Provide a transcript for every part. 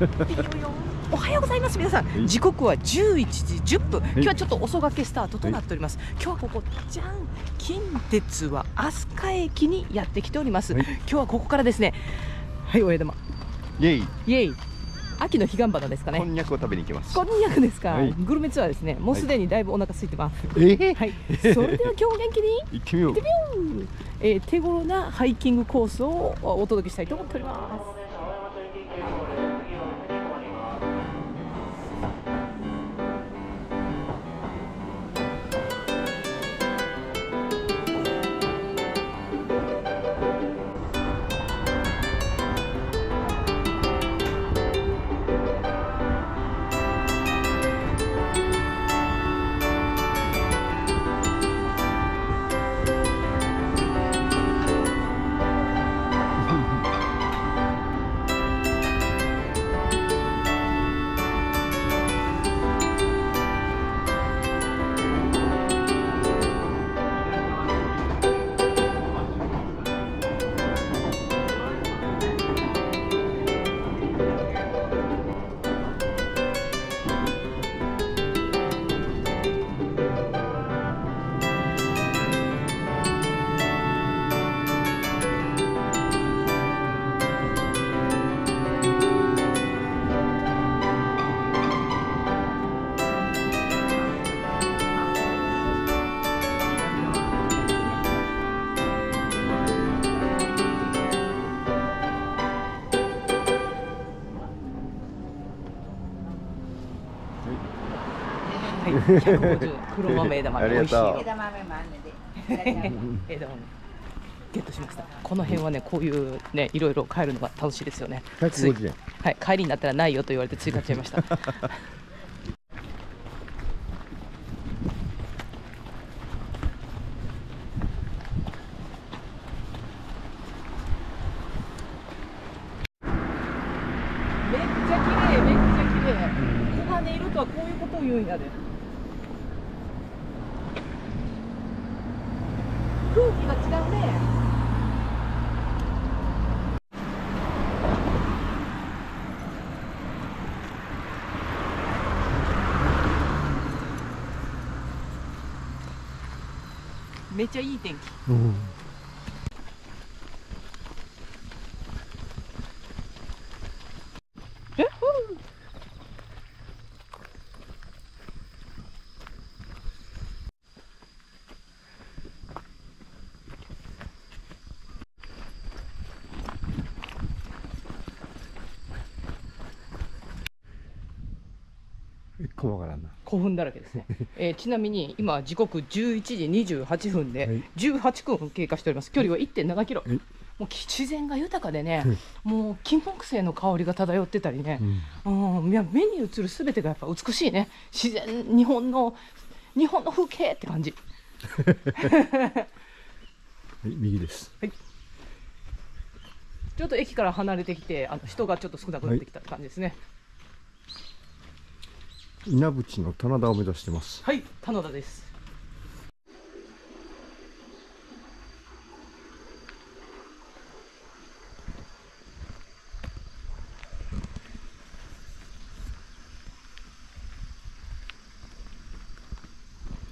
おはようございます。皆さん時刻は11時10分。今日はちょっと遅がけスタートとなっております。今日はここじゃん近鉄は飛鳥駅にやってきております。今日はここからですね。はい親玉イエイ。イエイ。秋の彼岸花ですかね。こんにゃくを食べに行きます。こんにゃくですか、はい。グルメツアーですね。もうすでにだいぶお腹空いてます、え？はい、それでは今日元気に？行ってみよう。行ってみよう、えー手頃なハイキングコースをお届けしたいと思っておりますはい、150黒豆枝豆美味しいよ枝豆もあんねで。枝豆。ゲットしました。この辺はねこういうねいろいろ買えるのが楽しいですよね。つい150円。はい帰りになったらないよと言われてつい買っちゃいましためっちゃ綺麗めっちゃ綺麗黄金色とはこういうことを言うんやで空気が違うね。めっちゃいい天気。うんえふう一個もわからんな。興奮だらけですね、えーちなみに今時刻11時28分ではい。18分経過しております。距離は1.7キロ。はい。もうき自然が豊かでねもう金木犀の香りが漂ってたりね、うん。うん、いや目に映るすべてがやっぱ美しいね。自然日本の日本の風景って感じ。はい右です。ちょっと駅から離れてきてあの人がちょっと少なくなってきたって感じですね稲淵の棚田を目指してます。はい、棚田です。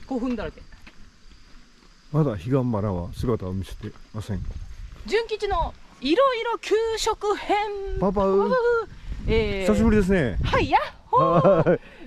興奮だらけ。まだ彼岸花は姿を見せてません。純吉のいろいろ給食編。パパウ。えー。久しぶりですね。はいやっ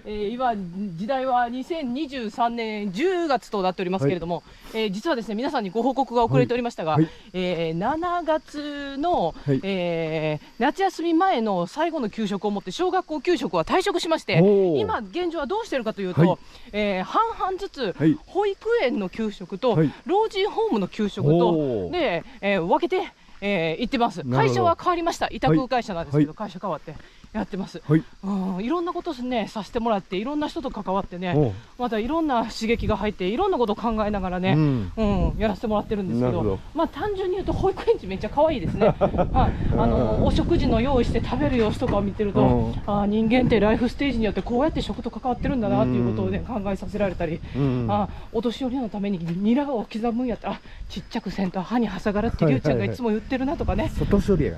えー今時代は2023年10月となっておりますけれども、えー実はですね皆さんにご報告が遅れておりましたが、はいはいえー7月の、はいえー夏休み前の最後の給食をもって小学校給食は退職しまして今現状はどうしているかというと、はいえー半々ずつはい保育園の給食とはい老人ホームの給食とで、えー分けて、えー行ってます。会社は変わりました。委託会社なんですけど、はい。会社変わってやってます、はい。うん、いろんなことねさせてもらっていろんな人と関わってねまたいろんな刺激が入っていろんなことを考えながらね、うん。うん、やらせてもらってるんですけどまあ単純に言うと保育園児めっちゃ可愛いですね、はい、あのお食事の用意して食べる様子とかを見てると、うん。あー人間ってライフステージによってこうやって食と関わってるんだなっていうことをね、考えさせられたり、うん。あお年寄りのためにニラを刻むんやったらあちっちゃくせんと歯に挟がらってりゅうちゃんがいつも言ってるなとかね、外処理や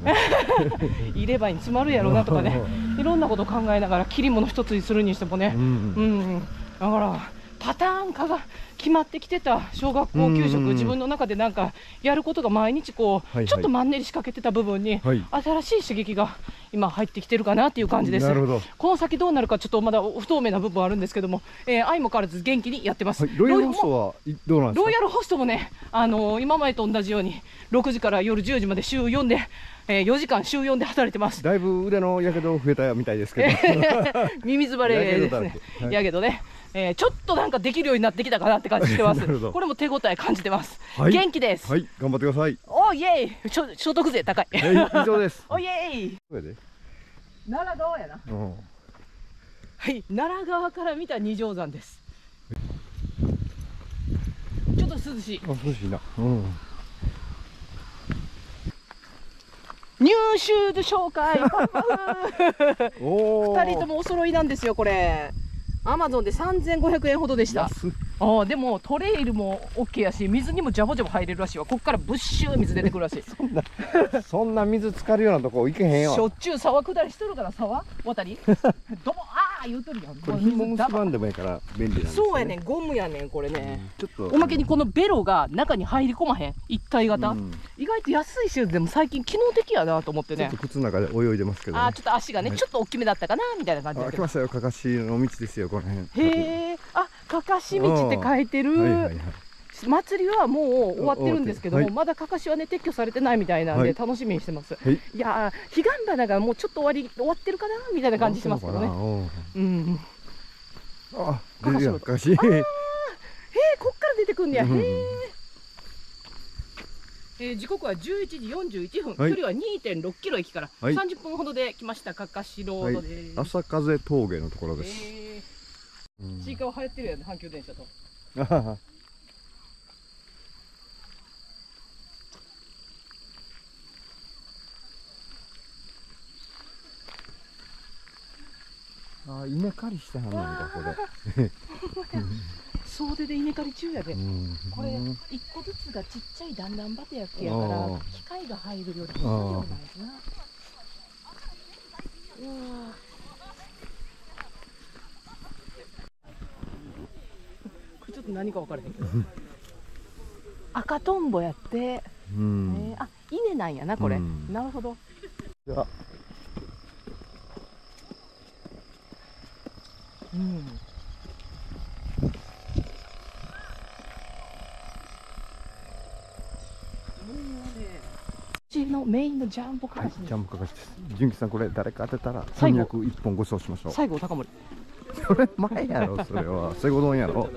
入 れ歯に詰まるやろうなとかねいろんなこと考えながら切り物一つにするにしてもね。う、んうん、だからパターン化が決まってきてた小学校給食、うん自分の中でなんかやることが毎日こう、はいはい。ちょっとマンネリしかけてた部分に、はい。新しい刺激が今入ってきてるかなっていう感じです。なるほど。この先どうなるかちょっとまだ不透明な部分はあるんですけども、えー、相も変わらず元気にやってます。はい。ロイヤルホストはいどうなんですか？ロイヤルホストもね、あのー今までと同じように6時から夜10時まで週4で、えー4時間週4で働いてます。だいぶ腕のやけど増えたみたいですけど。ミミズバレーですね。やけどね、えーちょっとなんかできるようになってきたかなって感じしてます。これも手応え感じてます。はい。元気です。はい。頑張ってください。おイエイ。所所得税高い。はい以上です。おイエイ。奈良川やな。うん。はい、奈良川から見た二条山です。ちょっと涼しい。あ涼しいな。うんニューシューズ紹介。パフパフおー二人ともお揃いなんですよ、これ。アマゾンで3500円ほどでした。ああ、でもトレイルも OK やし、水にもジャボジャボ入れるらしいわ。こっからブッシュー水出てくるらしい。そんな水浸かるようなとこ行けへんよしょっちゅう沢下りしとるから沢渡り？どもああ言うとるやん。これ紐結ばんでもいいから便利なんですよそうやねん、ゴムやねん、これね。ちょっと。おまけにこのベロが中に入り込まへん。一体型、うん。意外と安いシューズでも最近機能的やなと思ってね。ちょっと靴の中で泳いでますけど、ね、あーちょっと足がね、はい。ちょっと大きめだったかなみたいな感じだけど。あ来ましたよ。かかしの道ですよこの辺。へえあかかし道って書いてる、はいはいはい祭りはもう終わってるんですけども、はいまだかかしはね撤去されてないみたいなんではい。楽しみにしてます、はい。い、やー彼岸花がもうちょっと終わり終わってるかなみたいな感じしますけどねねうん。あかかしかかし。へえこっから出てくんねや、うん。へええー時刻は11時41分、はい。距離は2.6キロ駅からはい。30分ほどで来ましたかかしロードです、朝風峠のところです、えうんー、ちいかわ流行ってるやん阪急電車と あ稲刈りしてはんのんだこれ。総出で稲刈り中やで、うん。これ一個ずつがちっちゃい段々畑やけやかあらー。機械が入るよりも作業なんですな。うわこれちょっと何か分からへんけど。赤とんぼやって、うん。えーあ稲なんやなこれ、うん。なるほど。じゃあうん。うちのメインのジャンボカはいラシにジャンプかかしです。純喜さんこれ誰か当てたら最後一本ご馳走しましょう。最後高森。それ前やろそれは。セゴ丼やろ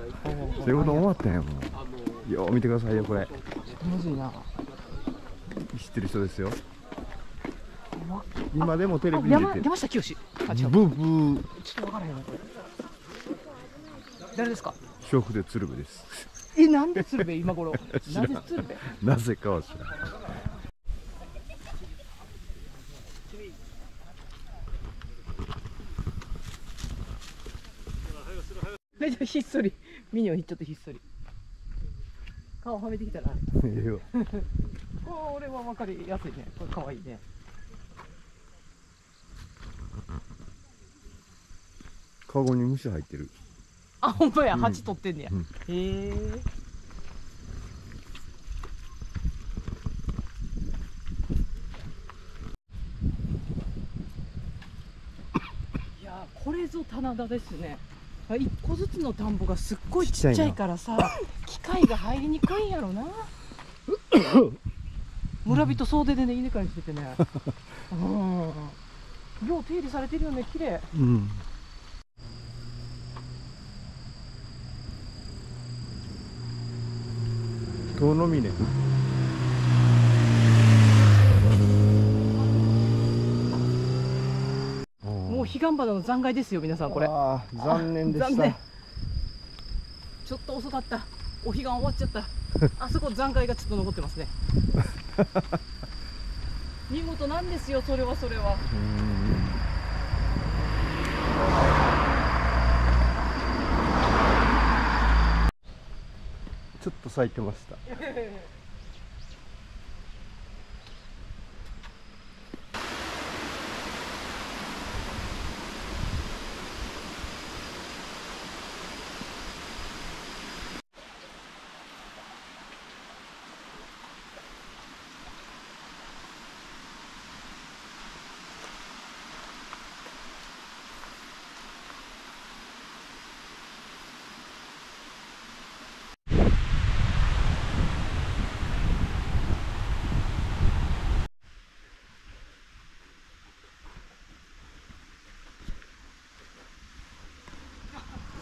セゴ丼終わったんやもんよう見てくださいよこれ。むずいな知ってる人ですよ。今でもテレあビに出て。る山山下清。あ違う。ブーブー。ちょっと分からへんなこれ誰ですか？笑福で鶴瓶です。えなんで鶴瓶？今頃。なんで鶴瓶？なぜかは知らん。めっちゃひっそり。ミニオンちょっとひっそり。顔はめてきたな。これは分かりやすいね。これかわいいね。カゴに虫入ってるあほんまや。うん。蜂取ってんねや、うん。へえ。いやーこれぞ棚田ですね。あ一個ずつの田んぼがすっごいちっちゃいからさ機械が入りにくいんやろな。村人総出でね稲刈りしててね。うん。よう手入れされてるよね綺麗。うん今日のみねもう彼岸花の残骸ですよ皆さんこれ。残念でした。残念。ちょっと遅かった。お彼岸終わっちゃった。あそこ残骸がちょっと残ってますね。見事なんですよそれはそれはちょっと咲いてました。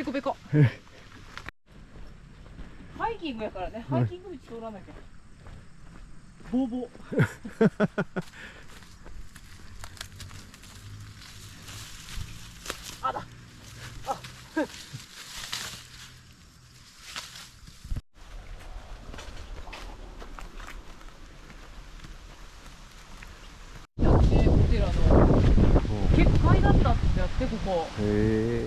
ペコペコ。ハイキングやからね。ハイキング道通らなきゃ。ボーボーあだやってお寺の結界だったってやってここへえ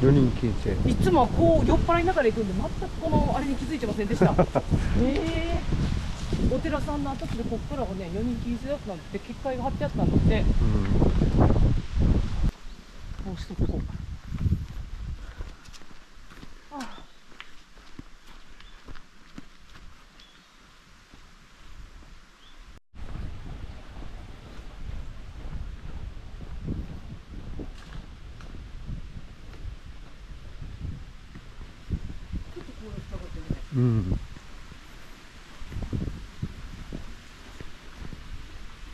4人聞いていつもはこう酔っ払いながら行くんで全くこのあれに気づいてませんでした。へ えお寺さんの跡地でこっからはね4人禁制だったんって結界が貼ってあったんだってうん。こうしとこうああちょっとこう下がってねうん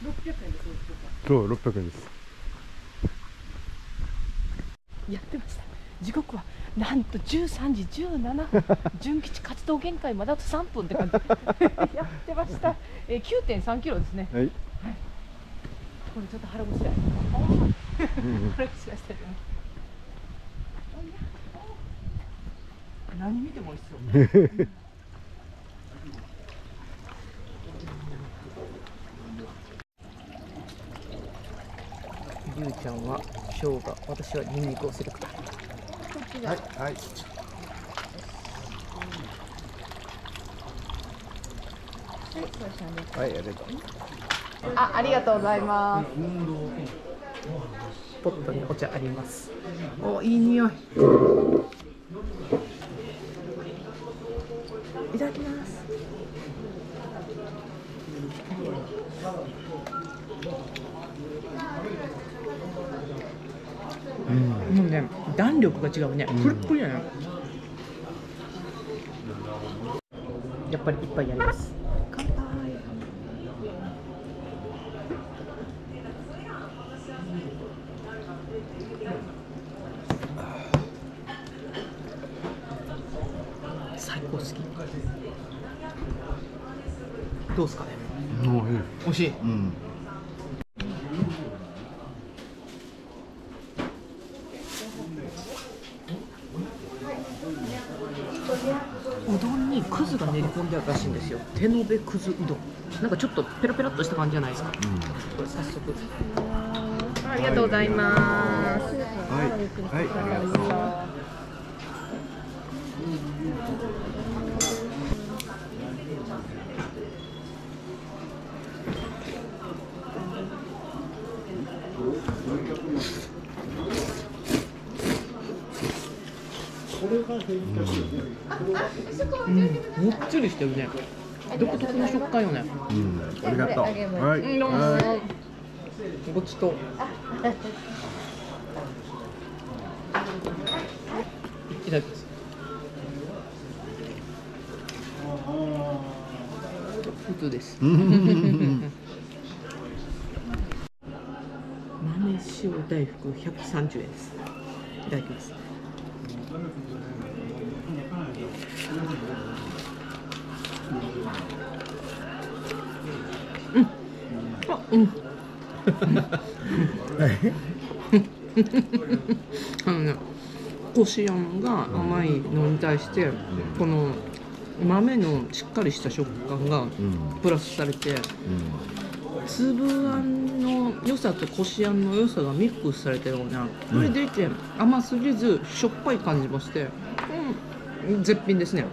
600円でそうしようかそう600円です。やってました。時刻はなんと13時17分。純吉活動限界まであと3分って感じ。やってました、えー、9.3キロですね。はい。これちょっと腹ごしらえ。うん腹ごしらえしたいと思います何見ても美味しそう りゅうちゃんは生姜私はニンニクをセレクトはいはいはいありがとうあ、ありがとうございます。ポットにお茶あります。お、いい匂い。いただきます。もうね、弾力が違うね。プルップルやね。やっぱりいっぱいやります。乾杯。最高好きどうですかねもういい美味しいうんうどんにくずが練り込んであるらしいんですよ手延べくずうどんなんかちょっとペラペラっとした感じじゃないですか？これ早速。ありがとうございます。はい。はいありがとううん。もっちりしてるね独特の食感よね。うんありがとう。はいう。んどうもはい。ごちといただきます。普通です。うん。豆塩大福130円です。いただきますうん。あうん。あのねこしあんが甘いのに対してこの豆のしっかりした食感がうん。プラスされてうん。粒あんの良さとこしあんの良さがミックスされたようなそれでいて甘すぎずしょっぱい感じもして、うん、絶品ですね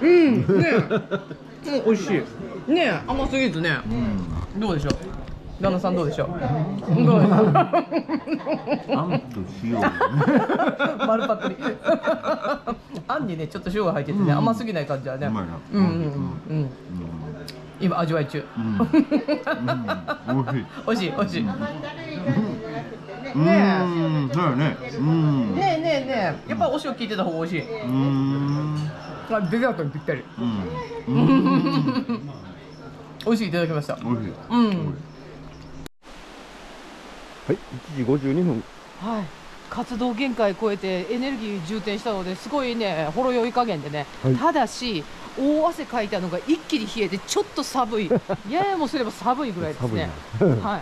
うん。ねうん美味しい。ねえ甘すぎずね。どうでしょう？旦那さんどうでしょう？どうでしょう？あんと塩。丸パクリあんにねちょっと塩が入っててね、甘すぎない感じはね。うまいな。うんうんうん。うん。今味わい中。うん。うん。美味しい。美味しい美味しい。うん。うんそうやね。うん。ねえねえねえ。やっぱお塩効いてた方が美味しい。うんあデザートにぴったり。うん。うん。美味しいいただきました。美味しい。うん。はい1時52分。はい。活動限界超えてエネルギー充填したのですごいねほろ酔い加減でね、はい。ただし大汗かいたのが一気に冷えてちょっと寒い。ややもすれば寒いぐらいですね。はい、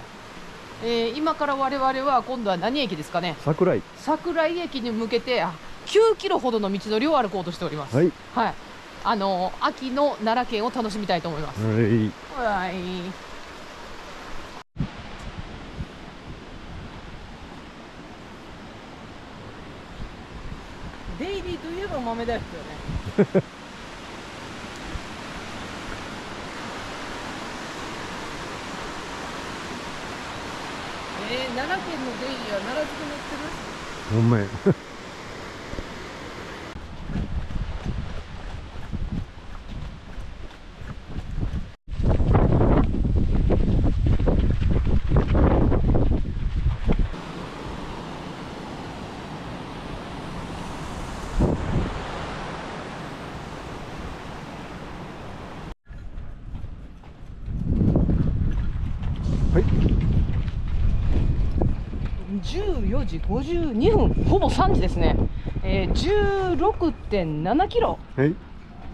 えー今から我々は今度は何駅ですかね？桜井。桜井駅に向けてあ9キロほどの道のりを歩こうとしております。はい。はい。あのー秋の奈良県を楽しみたいと思います。はい。はい。デイリーといえば豆大福よね。えー、奈良県のデイリーは奈良漬け乗ってる？ほん。まやはい。14時52分ほぼ3時ですね、えー、16.7キロ。はい。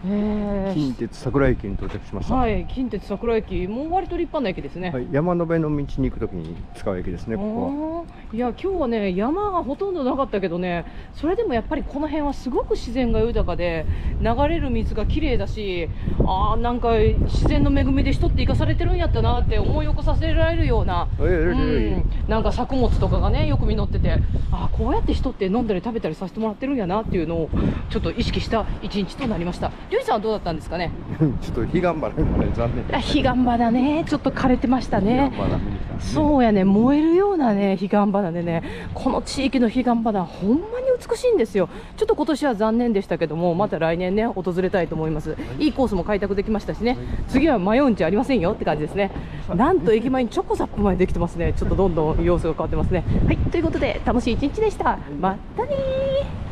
えー近鉄桜井駅に到着しました。ははい、近鉄桜駅、もう割と立派な駅ですね。い山辺の道に行くときに使う駅ですねここあーいや今日はね山がほとんどなかったけどねそれでもやっぱりこの辺はすごく自然が豊かで流れる水が綺麗だしあーなんか自然の恵みで人って生かされてるんやったなって思い起こさせられるような、うん、なんか作物とかがねよく実っててあーこうやって人って飲んだり食べたりさせてもらってるんやなっていうのをちょっと意識した一日となりました。りゅうじさんはどうだったんですかね？ちょっと彼岸花がね残念あ彼岸花ね。ちょっと枯れてましたねそうやね燃えるようなね彼岸花でねこの地域の彼岸花ほんまに美しいんですよ。ちょっと今年は残念でしたけどもまた来年ね訪れたいと思います。い。いコースも開拓できましたしね次は迷うんちありませんよって感じですね。なんと駅前にチョコザップまでできてますね。ちょっとどんどん様子が変わってますね。はい。ということで楽しい一日でした。またねー